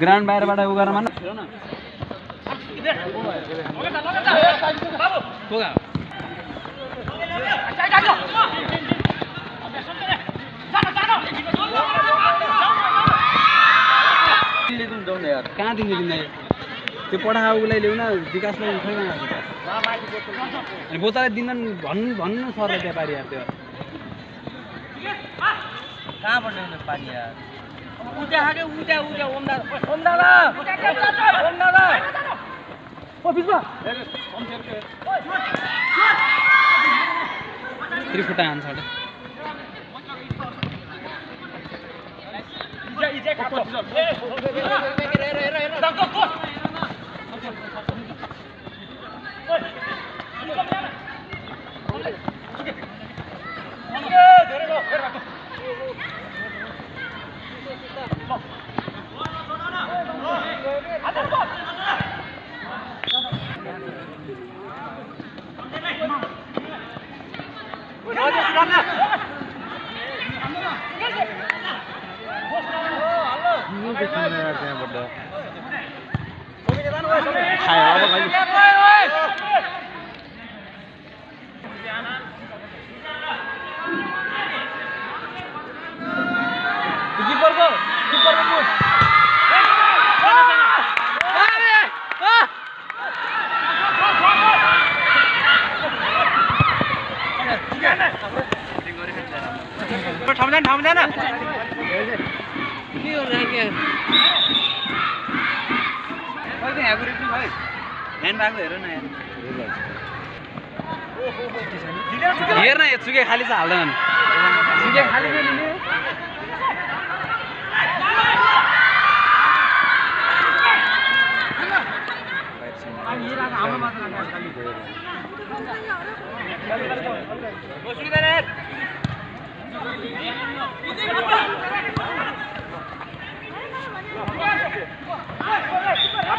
Ground बाहिरबाट उ गरेर मात्र कहाँदेखि लिँदा त्यो पठा उसलाई ल्याउन विकासलाई उठाउन अनि बोतललाई दिन भन्नु भन्नु न सरलाई त्यहाँ पारि यार त्यो कहाँबाट ल्याउने पानी यार त्रिफुटा हान्छ Ini kesan ya, kayaknya bodoh. 海啊这 hand भएको हेर न हेर न यो चुके खाली चाहिँ हाल्दैन चुके खाली चाहिँ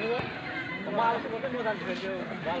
भने म आलसु गर्दै म जान्छु फेरि त्यो बाल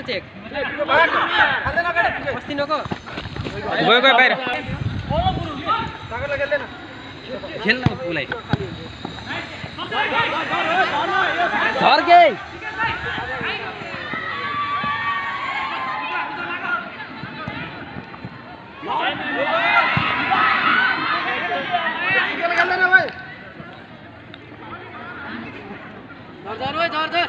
यसको चेक अस्ति नको गयो गयो बाहिर खेल्न उसलाई झर्के झर ओइ झर झर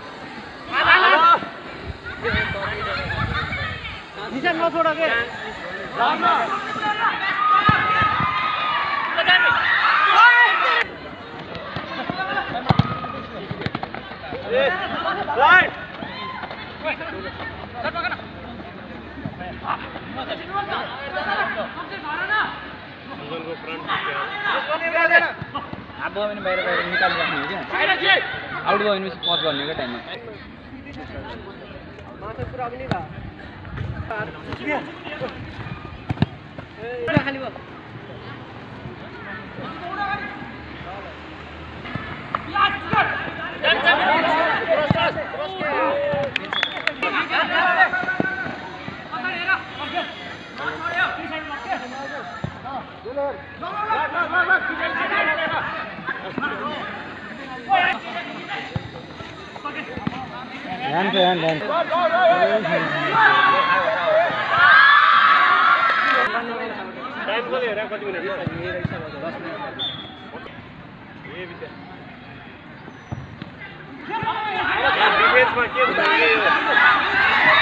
निशान नछोड के। हात भयो भने बाहिर बाहिर निकालिराख्ने हो क्या आउट भयो भने पच गर्ने क्या टाइममा Land, land. माछा पुरा पनि खाली भयो ध्यान ध्यान ध्यान दुईजनाले